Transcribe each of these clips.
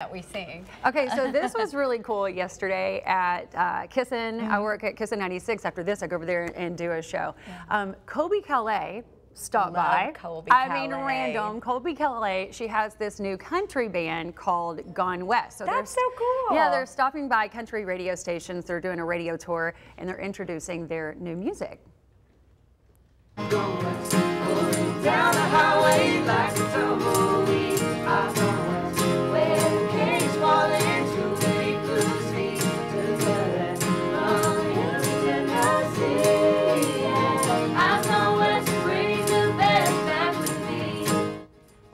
that we sing. Okay, so this was really cool yesterday at uh, Kissin. Mm-hmm. I work at Kissin 96. After this, I go over there and do a show. Um, Colbie Caillat stopped Love by. Colbie I mean, random. Colbie Caillat, she has this new country band called Gone West. So That's so cool. Yeah, they're stopping by country radio stations. They're doing a radio tour and they're introducing their new music.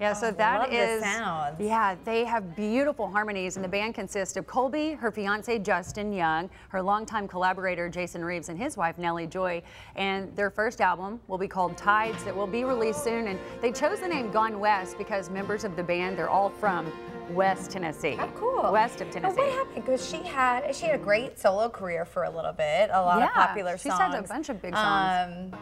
Yeah, so that love the sounds. Yeah, they have beautiful harmonies, and the band consists of Colbie, her fiance Justin Young, her longtime collaborator Jason Reeves, and his wife Nelly Joy. And their first album will be called Tides, that will be released soon. And they chose the name Gone West because members of the band they're all from West Tennessee. Oh, cool. West of Now, Tennessee. what happened? Because she had she had a great solo career for a little bit, a lot Yeah, of popular she's songs. had a bunch of big songs. Um,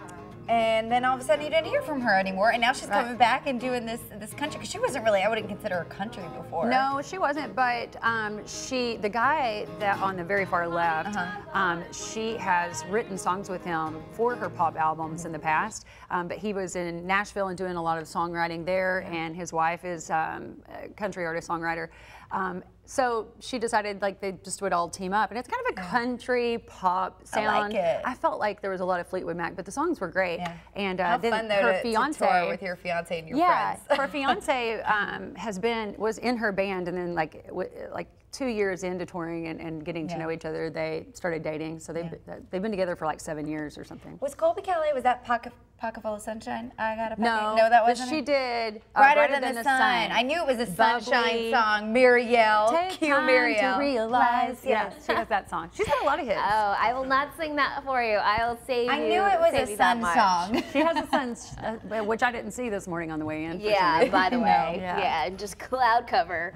and then all of a sudden you didn't hear from her anymore, and now she's Right. coming back and doing this this country. Because she wasn't really, I wouldn't consider her country before. No, she wasn't. But um, she, the guy that on the very far left, Uh-huh. um, she has written songs with him for her pop albums in the past. Um, but he was in Nashville and doing a lot of songwriting there, and his wife is um, a country artist songwriter. Um, so she decided like they just would all team up, and it's kind of a country pop sound. I like it. I felt like there was a lot of Fleetwood Mac, but the songs were great. Yeah. And uh, then fun though her to, to fiance tour with your fiance and your yeah, friends. her fiance um, has been was in her band, and then like w- like two years into touring and, and getting to know each other, they started dating. So they've they've been together for like seven years or something. Was Colbie Caillat? Was that pocket pocket full of sunshine? I got a pocket. No, no, that wasn't. She it? did uh, Brighter, than, the, sun. I knew it was a sunshine Bubbly. song. Muriel, Take cue time Muriel. to realize. Yes, she has that song. She's got a lot of hits. Oh, I will not sing that for you. I will save I you. knew it was a sun song. She has a sun, uh, which I didn't see this morning on the way in. Yeah, by the No. way. Yeah. Yeah, just cloud cover.